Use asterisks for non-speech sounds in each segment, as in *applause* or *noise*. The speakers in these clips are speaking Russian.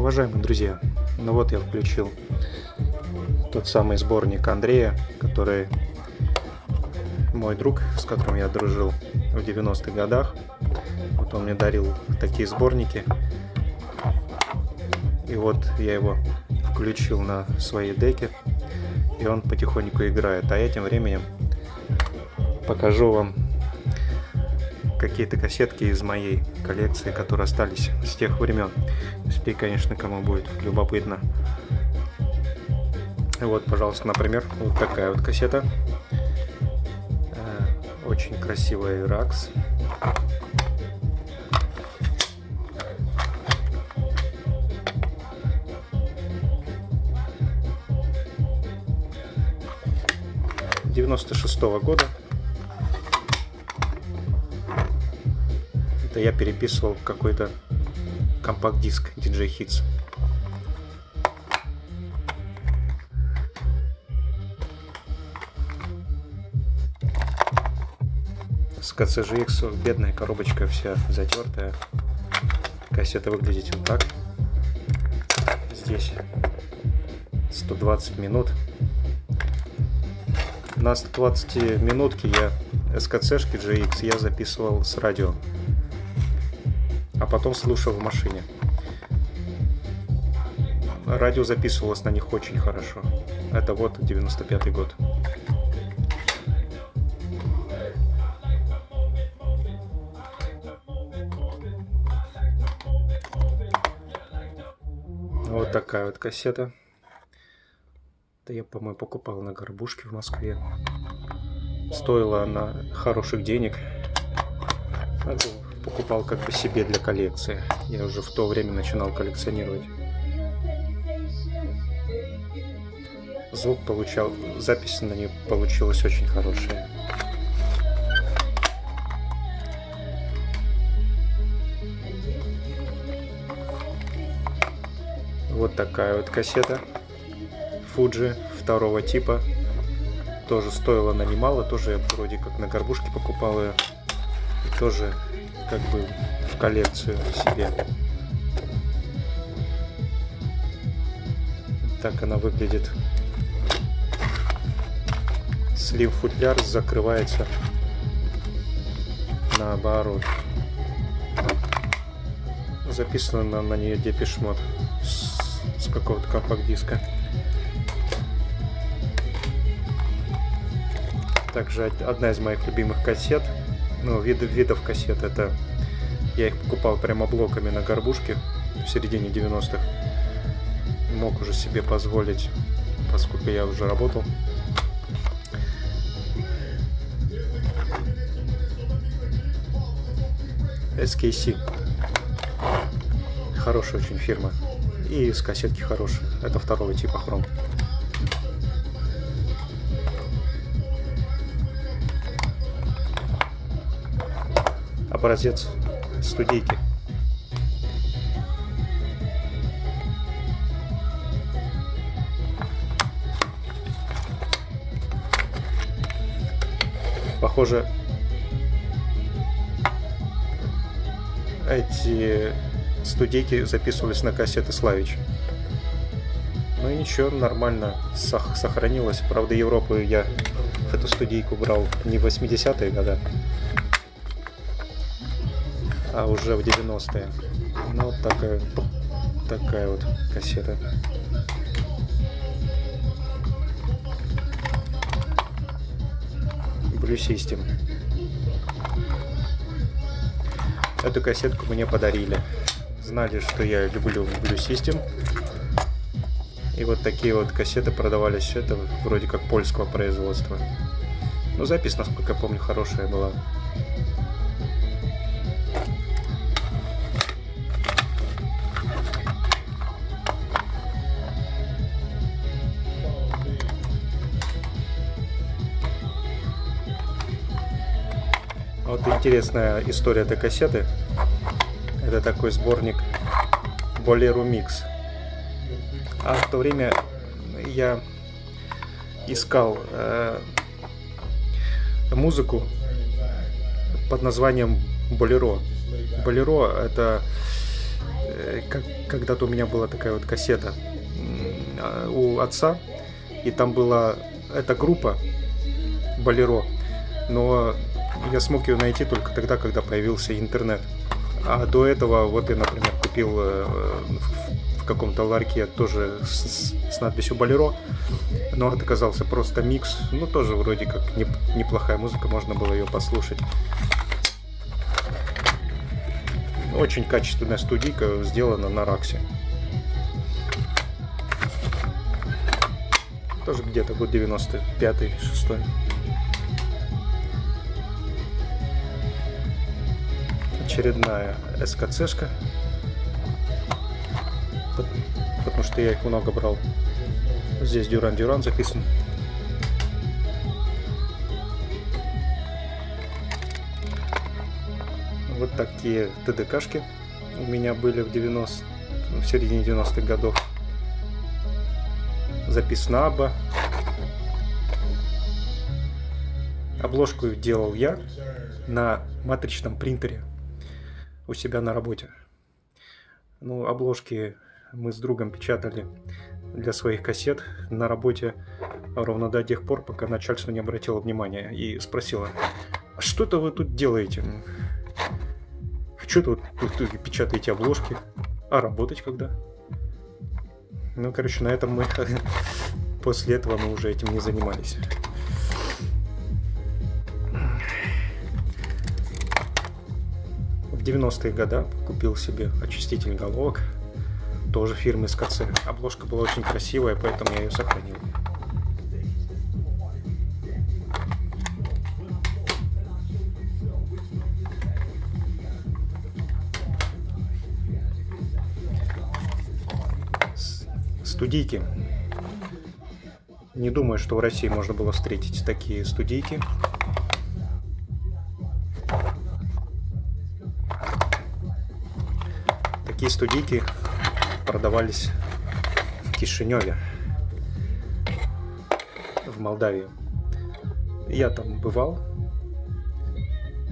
Уважаемые друзья, ну вот я включил тот самый сборник Андрея, который мой друг, с которым я дружил в 90-х годах. Вот он мне дарил такие сборники. И вот я его включил на своей деке, и он потихоньку играет. А я тем временем покажу вам какие-то кассетки из моей коллекции, которые остались с тех времен. Если, конечно, кому будет любопытно. Вот, пожалуйста, например, вот такая вот кассета. Э, очень красивая Иракс. девяносто шестого года Это я переписывал какой-то компакт-диск DJ Hits. С KCGX бедная коробочка вся затертая. Кассета выглядит вот так. Здесь 120 минут. На 120 минутки я СКЦшки GX я записывал с радио а потом слушал в машине. Радио записывалось на них очень хорошо. Это вот 95 год. Вот такая вот кассета. Это я, по-моему, покупал на горбушке в Москве. Стоила она хороших денег. Покупал как бы себе для коллекции. Я уже в то время начинал коллекционировать. Звук получал, запись на ней получилась очень хорошая. Вот такая вот кассета Fuji второго типа. Тоже стоила она немало, тоже я вроде как на горбушке покупал ее. И тоже как бы в коллекцию себе. Так она выглядит. Слив футляр закрывается наоборот. Записано на, на нее депешмот с, с какого-то компакт-диска. Также одна из моих любимых кассет ну, видов, видов кассет. Это я их покупал прямо блоками на горбушке в середине 90-х. Мог уже себе позволить, поскольку я уже работал. SKC. Хорошая очень фирма. И с кассетки хорошие. Это второго типа хром. Образец студийки. Похоже, эти студийки записывались на кассеты Славич. Ну и ничего, нормально сохранилось. Правда, Европу я эту студийку брал не в 80-е годы, а уже в 90-е. Ну, вот такая, такая вот кассета. Blue System. Эту кассетку мне подарили. Знали, что я люблю Blue System. И вот такие вот кассеты продавались. Это вроде как польского производства. Но запись, насколько я помню, хорошая была. Интересная история этой кассеты. Это такой сборник Bolero Mix. А в то время я искал э, музыку под названием Болеро. Болеро это э, как, когда-то у меня была такая вот кассета а, у отца, и там была эта группа Болеро, но я смог ее найти только тогда, когда появился интернет. А до этого вот я, например, купил э, в каком-то ларьке тоже с, с надписью Болеро, но это оказался просто микс, ну тоже вроде как неплохая музыка, можно было ее послушать. Очень качественная студийка, сделана на Раксе. Тоже где-то год 95-й, 6 Очередная СКЦшка. Потому что я их много брал. Здесь Дюран Дюран записан. Вот такие ТДКшки у меня были в 90 в середине 90-х годов. Записана Аба. Обложку делал я на матричном принтере у себя на работе. Ну, обложки мы с другом печатали для своих кассет на работе ровно до тех пор, пока начальство не обратило внимания и спросило, а что это вы тут делаете? что-то вот тут печатаете обложки, а работать когда? Ну, короче, на этом мы *laughs* после этого мы уже этим не занимались. В 90-е годы купил себе очиститель головок, тоже фирмы СКЦ. Обложка была очень красивая, поэтому я ее сохранил. Студийки. Не думаю, что в России можно было встретить такие студийки. Такие студийки продавались в Кишиневе, в Молдавии. Я там бывал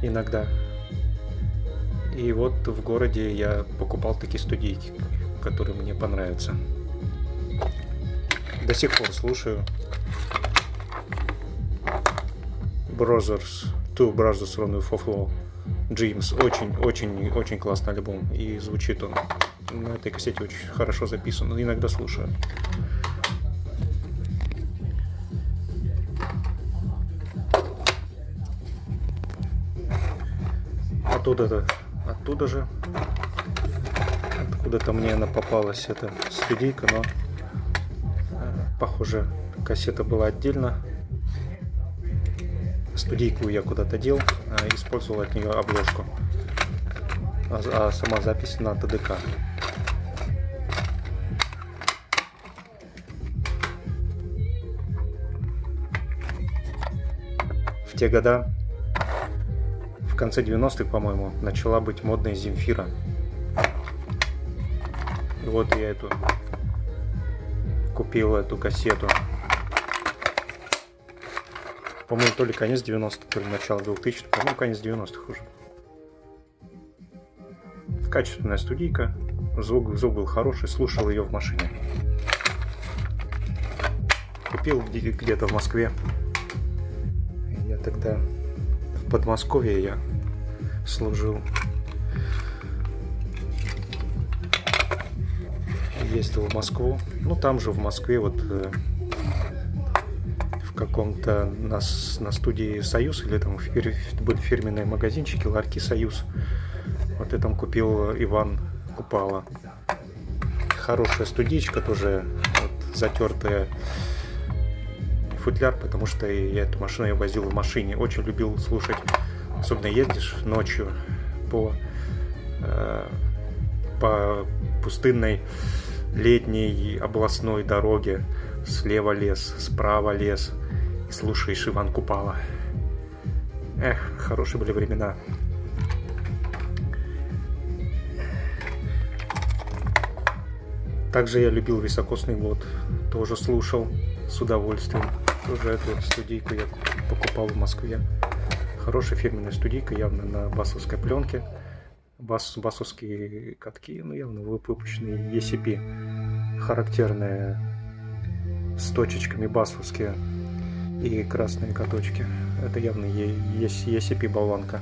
иногда. И вот в городе я покупал такие студийки, которые мне понравятся до сих пор слушаю. Brothers, Two Brothers Run with Flow. Джеймс. Очень, очень, очень классный альбом. И звучит он на этой кассете очень хорошо записан. Иногда слушаю. Оттуда, оттуда же, откуда-то мне она попалась, эта студийка, но Похоже, кассета была отдельно. Студийку я куда-то дел, а использовал от нее обложку. А, а сама запись на ТДК. В те года, в конце 90-х, по-моему, начала быть модная Земфира. И вот я эту купил эту кассету. По-моему, то ли конец 90-х, то ли начало 2000-х. По-моему, конец 90-х уже. Качественная студийка. Звук, звук был хороший, слушал ее в машине. Купил где-то в Москве. Я тогда в Подмосковье я служил ездил в Москву. Ну, там же в Москве вот э, каком-то на, на студии «Союз» или там фир, были фирменные магазинчики, ларьки «Союз». Вот я там купил Иван Купала. Хорошая студичка, тоже вот, затертая футляр, потому что я эту машину я возил в машине. Очень любил слушать, особенно ездишь ночью по, э, по пустынной летней областной дороге. Слева лес, справа лес. Слушаешь Иван Купала. Эх, хорошие были времена. Также я любил високосный год. Тоже слушал с удовольствием. Тоже эту студийку я покупал в Москве. Хорошая фирменная студийка, явно на басовской пленке. бас, басовские катки, ну явно выпущенные ECP, характерные с точечками басовские и красные каточки. Это явно ECP болванка.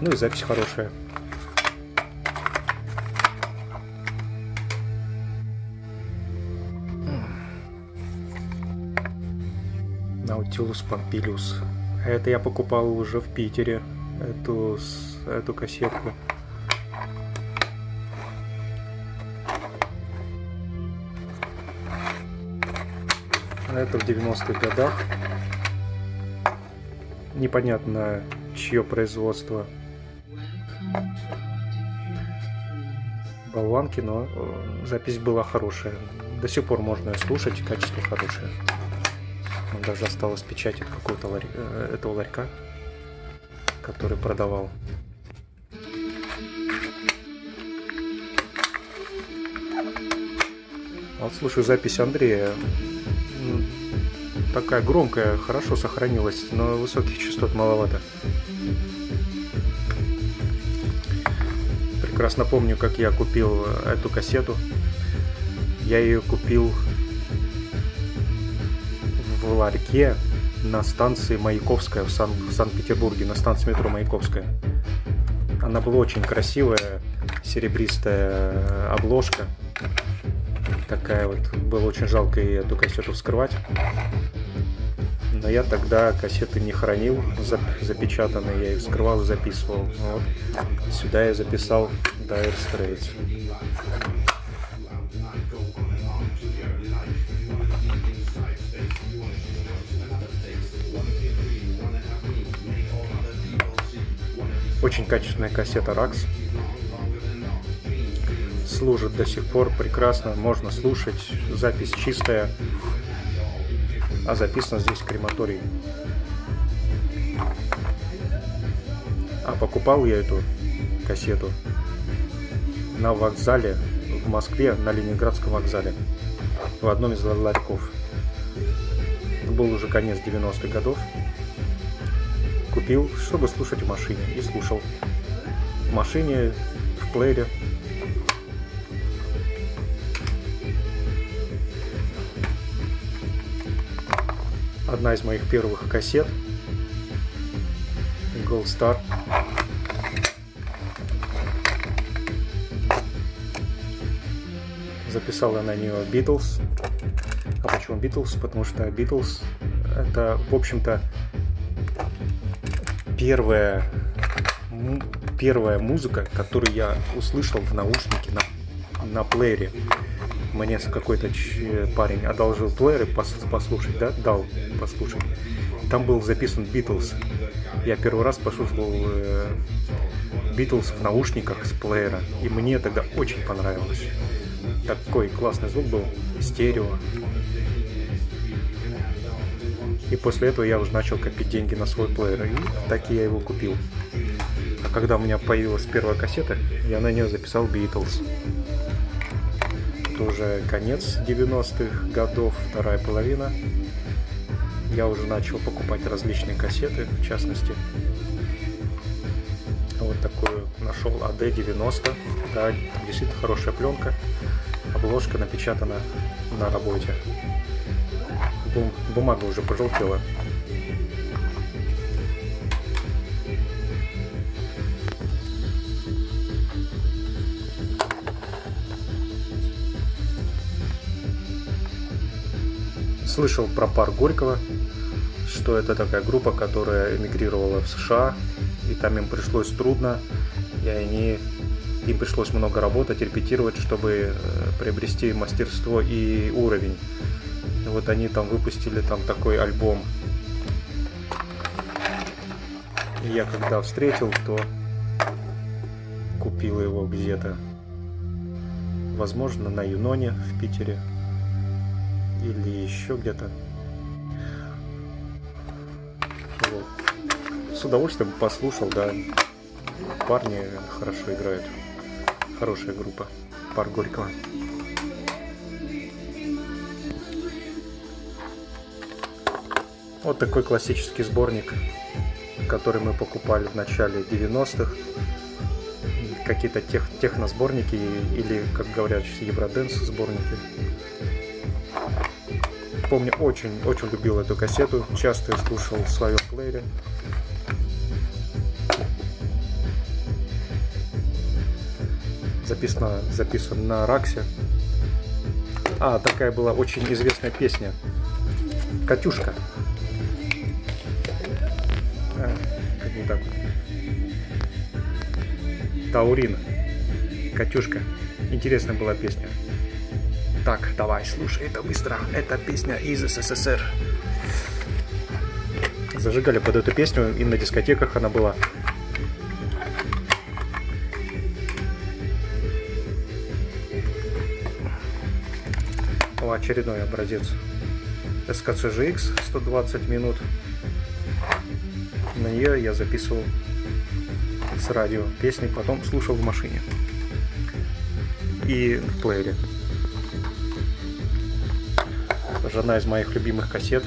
Ну и запись хорошая. Nautilus Pompilius. Это я покупал уже в Питере, эту, эту кассетку. Это в 90-х годах. Непонятно, чье производство. Болванки, но э, запись была хорошая. До сих пор можно слушать, качество хорошее. Даже осталось печать от какого-то ларь... Э, этого ларька, который продавал. Вот слушаю запись Андрея. Такая громкая, хорошо сохранилась, но высоких частот маловато. Прекрасно помню, как я купил эту кассету. Я ее купил в ларьке на станции Маяковская в, Сан- в Санкт-Петербурге, на станции метро Маяковская. Она была очень красивая, серебристая обложка. Такая вот, было очень жалко эту кассету вскрывать. Но я тогда кассеты не хранил запечатанные, я их вскрывал и записывал. Вот. Сюда я записал Dire Straits. Очень качественная кассета Rax. Служит до сих пор прекрасно, можно слушать. Запись чистая, а записано здесь крематорий. А покупал я эту кассету на вокзале в Москве, на Ленинградском вокзале, в одном из ларьков. Был уже конец 90-х годов купил, чтобы слушать в машине. И слушал. В машине, в плеере. Одна из моих первых кассет. Gold Star. Записал я на нее Beatles. А почему Beatles? Потому что Beatles это, в общем-то, первая, первая музыка, которую я услышал в наушнике на, на плеере. Мне какой-то парень одолжил плееры послушать, да, дал послушать. Там был записан Битлз. Я первый раз послушал Битлз в наушниках с плеера. И мне тогда очень понравилось. Такой классный звук был, стерео. И после этого я уже начал копить деньги на свой плеер. И так я его купил. А когда у меня появилась первая кассета, я на нее записал Beatles. Это уже конец 90-х годов, вторая половина. Я уже начал покупать различные кассеты, в частности. Вот такую нашел AD90. Да, действительно хорошая пленка. Обложка напечатана на работе бумага уже пожелтела. Слышал про пар Горького, что это такая группа, которая эмигрировала в США, и там им пришлось трудно, и они им пришлось много работать, репетировать, чтобы э, приобрести мастерство и уровень. Вот они там выпустили там такой альбом. И я когда встретил, то купил его где-то. Возможно, на Юноне в Питере. Или еще где-то. Вот. С удовольствием послушал, да. Парни хорошо играют. Хорошая группа. Пар Горького. Вот такой классический сборник, который мы покупали в начале 90-х. какие-то тех, техносборники или, как говорят, Евроденс сборники. Помню, очень-очень любил эту кассету, часто я слушал в своем плеере. Записано, записано на Раксе. А, такая была очень известная песня. Катюшка. А, как не так. Таурин. Катюшка. Интересная была песня. Так, давай, слушай это быстро. Это песня из СССР. Зажигали под эту песню, и на дискотеках она была. О, очередной образец. SKCGX 120 минут. На нее я записывал с радио песни, потом слушал в машине и в плеере. Одна из моих любимых кассет.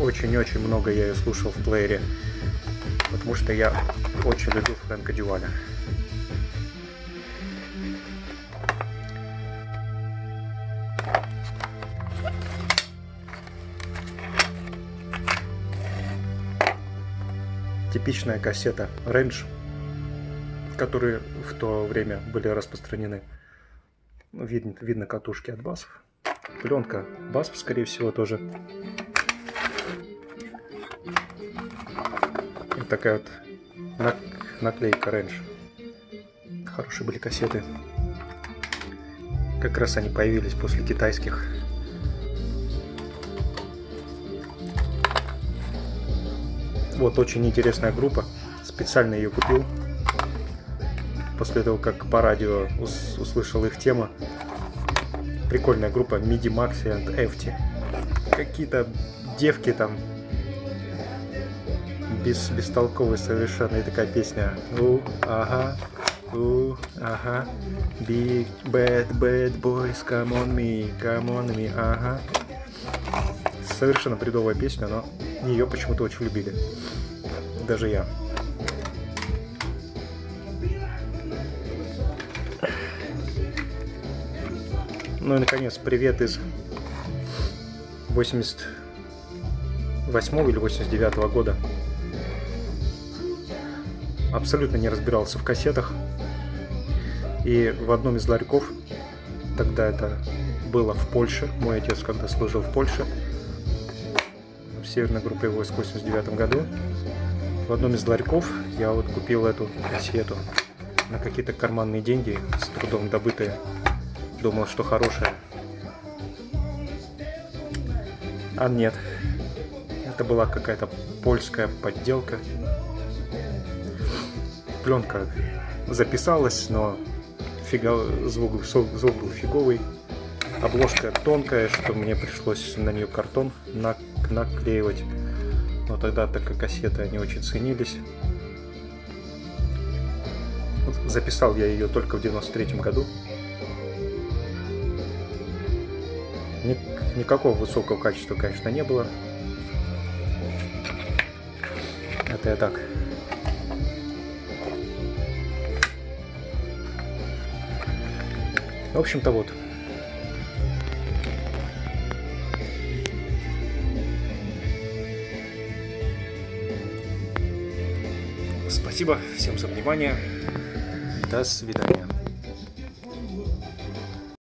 Очень-очень много я ее слушал в плеере, потому что я очень люблю Фрэнка Дюваля. Типичная кассета Range которые в то время были распространены. Видно, видно катушки от басов. Пленка басов, скорее всего, тоже. И такая вот наклейка Range. Хорошие были кассеты. Как раз они появились после китайских. Вот очень интересная группа. Специально ее купил после того, как по радио ус услышал их тему. Прикольная группа MIDI Maxi and Efti. Какие-то девки там без, бестолковые совершенно. И такая песня. У, ага, у, ага. Big bad bad boys, come on me, come on me, ага. Совершенно бредовая песня, но ее почему-то очень любили. Даже я. Ну и наконец, привет из 88 или 89 -го года. Абсолютно не разбирался в кассетах. И в одном из ларьков, тогда это было в Польше, мой отец когда служил в Польше, в северной группе войск в 89 году, в одном из ларьков я вот купил эту кассету на какие-то карманные деньги, с трудом добытые думал, что хорошая. А нет. Это была какая-то польская подделка. Пленка записалась, но фига... звук, звук был фиговый. Обложка тонкая, что мне пришлось на нее картон наклеивать. Но тогда, так как кассеты, они очень ценились. Записал я ее только в 93 году. Никакого высокого качества, конечно, не было. Это я так. В общем-то вот. Спасибо всем за внимание. До свидания.